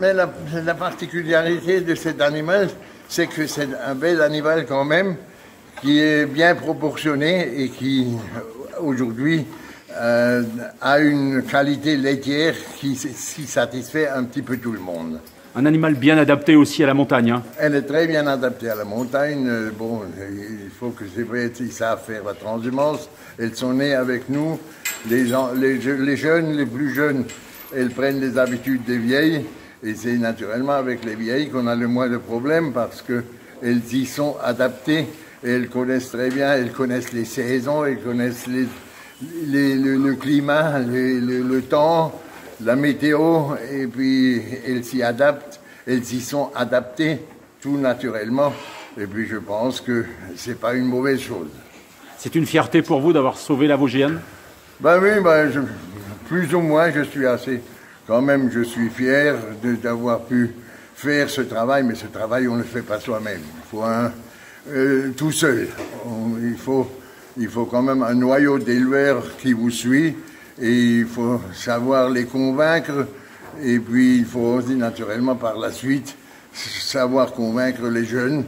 Mais la, la particularité de cet animal, c'est que c'est un bel animal quand même, qui est bien proportionné et qui aujourd'hui euh, a une qualité laitière qui, qui satisfait un petit peu tout le monde. Un animal bien adapté aussi à la montagne. hein. Elle est très bien adaptée à la montagne. Euh, Bon, il faut que ces bêtes, ils savent faire la transhumance. Elles sont nées avec nous. Les, gens, les, je- les jeunes, les plus jeunes, elles prennent les habitudes des vieilles. Et c'est naturellement avec les vieilles qu'on a le moins de problèmes parce que elles y sont adaptées. Et elles connaissent très bien, elles connaissent les saisons, elles connaissent les, les- le, le climat, les- le, le temps, la météo, et puis elles s'y adaptent, elles y sont adaptées tout naturellement. Et puis je pense que c'est pas une mauvaise chose. C'est une fierté pour vous d'avoir sauvé la Vosgienne? Ben oui, ben je- plus ou moins, je suis assez. Quand même, je suis fier d'avoir pu faire ce travail, mais ce travail, on ne le fait pas soi-même. Il faut un euh, tout seul. Il faut, il faut quand même un noyau d'éleveurs qui vous suit, et il faut savoir les convaincre. Et puis, il faut aussi naturellement par la suite savoir convaincre les jeunes.